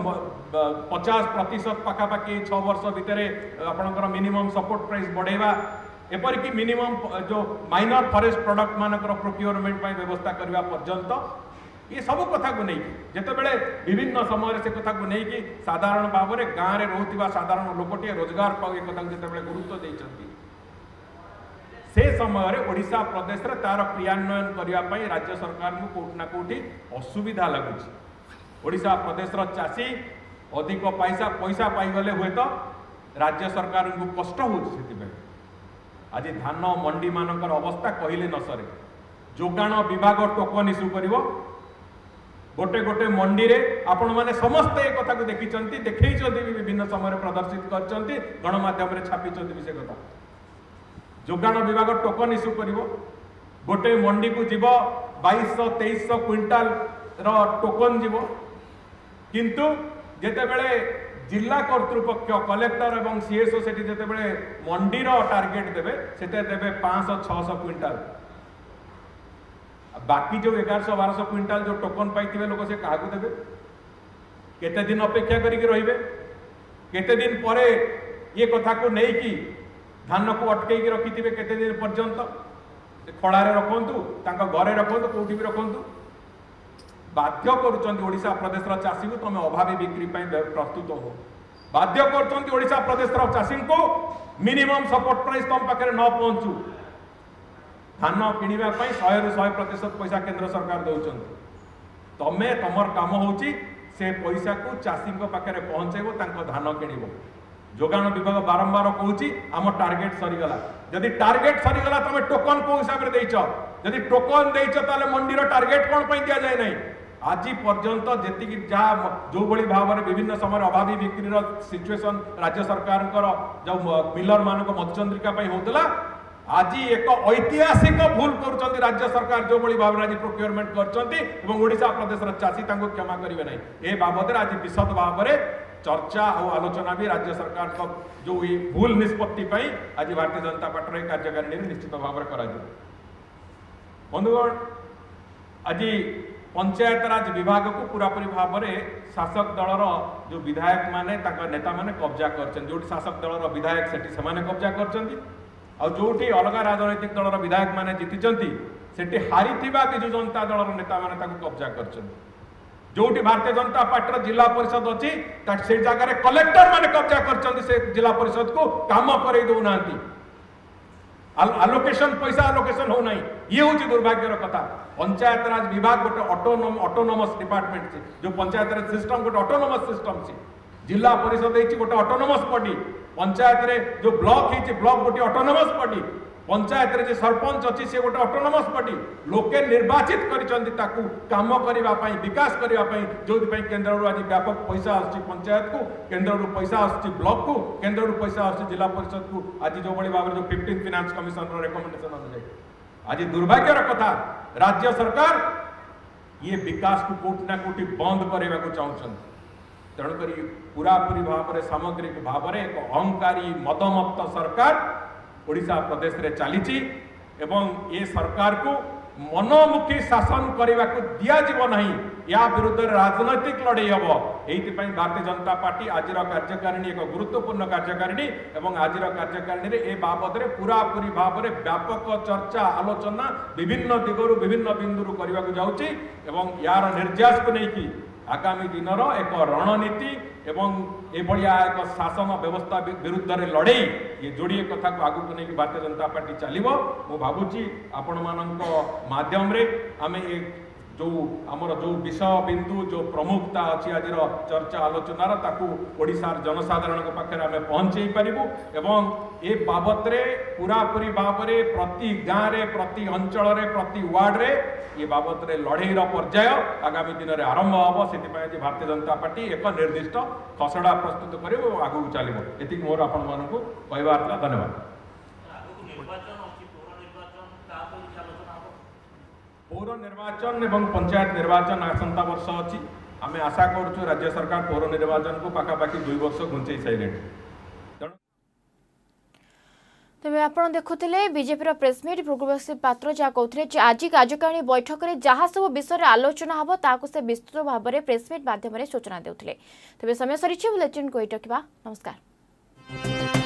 [SPEAKER 3] পচাশ প্রতিশত পাখাপাখি ছ বর্ষ ভিতরে আপনার মিনিমম সপোর্ট প্রাইস বড়াইবা एपरिक मिनिमम जो माइनर फरेस्ट प्रडक्ट मान प्रोक्योरमेंट व्यवस्था करने पर्यत ये सब कथा को नहीं जितेबले विभिन्न समय से कथा को नहीं साधारण भाव में गाँव में रोकवा साधारण लोकटे रोजगार ये एक जो गुरुत्व से समय ओडा प्रदेश तार क्रियान्वयन करने राज्य सरकार को कौटना कौटी असुविधा लगुच ओडा प्रदेश चाषी अधिक पैसा पैसा पाई हूँ तो राज्य सरकार को कष्ट हो ଆଜି ଧାନ ମଣ୍ଡିମାନଙ୍କର ଅବସ୍ଥା କହିଲେ ନ ସରେ ଯୋଗାଣ ବିଭାଗ ଟୋକନ୍ ଇସ୍ୟୁ କରିବ ଗୋଟେ ଗୋଟେ ମଣ୍ଡିରେ ଆପଣମାନେ ସମସ୍ତେ ଏ କଥାକୁ ଦେଖିଛନ୍ତି ଦେଖେଇଛନ୍ତି ବି ବିଭିନ୍ନ ସମୟରେ ପ୍ରଦର୍ଶିତ କରିଛନ୍ତି ଗଣମାଧ୍ୟମରେ ଛାପିଛନ୍ତି ବି ସେ କଥା ଯୋଗାଣ ବିଭାଗ ଟୋକନ୍ ଇସ୍ୟୁ କରିବ ଗୋଟେ ମଣ୍ଡିକୁ ଯିବ ବାଇଶଶହ ତେଇଶଶହ କ୍ୱିଣ୍ଟାଲର ଟୋକନ୍ ଯିବ କିନ୍ତୁ ଯେତେବେଳେ ଜିଲ୍ଲା କର୍ତ୍ତୃପକ୍ଷ କଲେକ୍ଟର ଏବଂ ସିଏସ୍ଓ ସେଠି ଯେତେବେଳେ ମଣ୍ଡିର ଟାର୍ଗେଟ୍ ଦେବେ ସେତେବେଳେ ଦେବେ ପାଞ୍ଚଶହ ଛଅଶହ କ୍ୱିଣ୍ଟାଲ ବାକି ଯେଉଁ ଏଗାରଶହ ବାରଶହ କ୍ୱିଣ୍ଟାଲ ଯେଉଁ ଟୋକନ ପାଇଥିବେ ଲୋକ ସେ କାହାକୁ ଦେବେ କେତେ ଦିନ ଅପେକ୍ଷା କରିକି ରହିବେ କେତେ ଦିନ ପରେ ଇଏ କଥାକୁ ନେଇକି ଧାନକୁ ଅଟକେଇକି ରଖିଥିବେ କେତେ ଦିନ ପର୍ଯ୍ୟନ୍ତ ଖଳାରେ ରଖନ୍ତୁ ତାଙ୍କ ଘରେ ରଖନ୍ତୁ କେଉଁଠି ବି ରଖନ୍ତୁ ବାଧ୍ୟ କରୁଛନ୍ତି ଓଡ଼ିଶା ପ୍ରଦେଶର ଚାଷୀଙ୍କୁ ତୁମେ ଅଭାବୀ ବିକ୍ରି ପାଇଁ ପ୍ରସ୍ତୁତ ହୁଅ ବାଧ୍ୟ କରୁଛନ୍ତି ଓଡ଼ିଶା ପ୍ରଦେଶର ଚାଷୀଙ୍କୁ ମିନିମମ୍ ସପୋର୍ଟ ପ୍ରାଇସ୍ ତୁମ ପାଖରେ ନ ପହଞ୍ଚୁ ଧାନ କିଣିବା ପାଇଁ ଶହେରୁ ଶହେ ପ୍ରତିଶତ ପଇସା କେନ୍ଦ୍ର ସରକାର ଦେଉଛନ୍ତି ତୁମେ ତୁମର କାମ ହେଉଛି ସେ ପଇସାକୁ ଚାଷୀଙ୍କ ପାଖରେ ପହଞ୍ଚାଇବ ତାଙ୍କ ଧାନ କିଣିବ ଯୋଗାଣ ବିଭାଗ ବାରମ୍ବାର କହୁଛି ଆମ ଟାର୍ଗେଟ୍ ସରିଗଲା ଯଦି ଟାର୍ଗେଟ୍ ସରିଗଲା ତୁମେ ଟୋକନ୍ କେଉଁ ହିସାବରେ ଦେଇଛ ଯଦି ଟୋକନ୍ ଦେଇଛ ତାହେଲେ ମଣ୍ଡିର ଟାର୍ଗେଟ୍ କ'ଣ ପାଇଁ ଦିଆଯାଏ ନାହିଁ आज पर्यत जी जो भाई भाव में विभिन्न समय अभावी बिक्री सिचुएसन राज्य सरकार जो मिलर मान मधुचंद्रिका होता आज एक ऐतिहासिक भूल कर राज्य सरकार जो भाई भाव आज प्रोक्योरमेंट करा प्रदेश चाषी क्षमा करेंगे ना ये बाबद आज विशद भाव में चर्चा और आलोचना भी राज्य सरकार को जो भूल निष्पत्ति आज भारतीय जनता पार्टी कार्यकारिणी निश्चित भाव में बंधुगण आज ପଞ୍ଚାୟତରାଜ ବିଭାଗକୁ ପୁରାପୁରି ଭାବରେ ଶାସକ ଦଳର ଯେଉଁ ବିଧାୟକମାନେ ତାଙ୍କ ନେତାମାନେ କବ୍ଜା କରିଛନ୍ତି ଯେଉଁଠି ଶାସକ ଦଳର ବିଧାୟକ ସେଠି ସେମାନେ କବ୍ଜା କରିଛନ୍ତି ଆଉ ଯେଉଁଠି ଅଲଗା ରାଜନୈତିକ ଦଳର ବିଧାୟକମାନେ ଜିତିଛନ୍ତି ସେଠି ହାରିଥିବା ବିଜୁ ଜନତା ଦଳର ନେତାମାନେ ତାକୁ କବ୍ଜା କରିଛନ୍ତି ଯେଉଁଠି ଭାରତୀୟ ଜନତା ପାର୍ଟିର ଜିଲ୍ଲା ପରିଷଦ ଅଛି ସେ ଜାଗାରେ କଲେକ୍ଟରମାନେ କବ୍ଜା କରିଛନ୍ତି ସେ ଜିଲ୍ଲା ପରିଷଦକୁ କାମ କରେଇ ଦେଉନାହାନ୍ତି आलोकेशन पैसा आलोकेशन हो ना ये हूँ दुर्भाग्यर कथा पंचायत राज विभाग गोटे अटोनोम अटोनोमस डिपार्टमेंट से जो पंचायत राज सिस्टम गोटे अटोनोमस सिस्टम से जिला परिषद गोटे अटोनोमस पड़ी पंचायत रे जो ब्लक ब्लक गोटे अटोनोमस बडी पंचायत रे सरपंच अच्छी से गोटे ऑटोनोमस बॉडी लोके निर्वाचित करिसंती करने काम विकास करबा पई जोथि आज व्यापक पैसा आसायत पंचायत को केंद्र पैसा आछि को केंद्र पैसा आसा जिला परिषद को आज जो भाव बाबर जो 15th फाइनेंस कमिशन रो रिकमेंडेशन आज दुर्भाग्यर कथा राज्य सरकार ये विकास को कोटि ना बंद करने चाहते चाहूँ पूरा पूरी भाव में सामग्रिक भाव में एक अहंकारी मदमत्त सरकार ଓଡ଼ିଶା ପ୍ରଦେଶରେ ଚାଲିଛି ଏବଂ ଏ ସରକାରକୁ ମନମୁଖୀ ଶାସନ କରିବାକୁ ଦିଆଯିବ ନାହିଁ ୟା ବିରୁଦ୍ଧରେ ରାଜନୈତିକ ଲଢ଼େଇ ହେବ ଏଇଥିପାଇଁ ଭାରତୀୟ ଜନତା ପାର୍ଟି ଆଜିର କାର୍ଯ୍ୟକାରିଣୀ ଏକ ଗୁରୁତ୍ୱପୂର୍ଣ୍ଣ କାର୍ଯ୍ୟକାରିଣୀ ଏବଂ ଆଜିର କାର୍ଯ୍ୟକାରିଣୀରେ ଏ ବାବଦରେ ପୁରାପୁରି ଭାବରେ ବ୍ୟାପକ ଚର୍ଚ୍ଚା ଆଲୋଚନା ବିଭିନ୍ନ ଦିଗରୁ ବିଭିନ୍ନ ବିନ୍ଦୁରୁ କରିବାକୁ ଯାଉଛି ଏବଂ ୟାର ନିର୍ଯାସକୁ ନେଇକି ଆଗାମୀ ଦିନର ଏକ ରଣନୀତି ଏବଂ ଏଭଳିଆ ଏକ ଶାସନ ବ୍ୟବସ୍ଥା ବିରୁଦ୍ଧରେ ଲଢ଼େଇ ଏ ଯୋଡ଼ିଏ କଥାକୁ ଆଗକୁ ନେଇକି ଭାରତୀୟ ଜନତା ପାର୍ଟି ଚାଲିବ ମୁଁ ଭାବୁଛି ଆପଣମାନଙ୍କ ମାଧ୍ୟମରେ ଆମେ ଏ তো আমরো যে বিষয় বিন্দু যে প্রমুকতা আছে আজিৰ চৰ্চা আলোচনাৰ তাকু ওড়िसाৰ জনসাধাৰণৰ পক্ষৰে আমি পোনচাই পৰিবো আৰু এই બાબতৰে पुरापुरी બાબতৰে প্ৰতিগ্ৰহে প্ৰতি অঞ্চলৰে প্ৰতি ওয়ার্ডৰে এই બાબতৰে লঢ়েইৰ পৰ্যায় আগামী দিনৰে আৰম্ভ হ'ব সেই পায়ে ভাৰতীয় জনতা পাৰ্টি এটা নিৰ্দিষ্ট ফছড়া প্ৰস্তুত কৰিব আৰু আগুৱাই চলিব এতিকে মই আৰু আপোনাক কৈবাৰ ধন্যবাদ পৌর নির্বাচন এবং Panchayat নির্বাচন আর সমতা বর্ষ হচি আমি আশা করছ রাজ্য সরকার পৌর নির্বাচন কো পাকা বাকি দুই বছর গুঁচাই চাইরে
[SPEAKER 1] তebe आपण देखुथले বিজেপিৰ প্রেস মিট বৃহস্পতিবার পাত্র যা কোথৰে আজি কাৰ্যকাৰী বৈঠকৰে যাহা সব বিষয়ৰ আলোচনা হব তাৰ কো সে বিস্তৃতভাৱৰে প্রেস মিট মাধ্যমৰে সূচনা দেউতলে তebe সময় সৰিছে লেজেন্ড কোইট কিবা নমস্কাৰ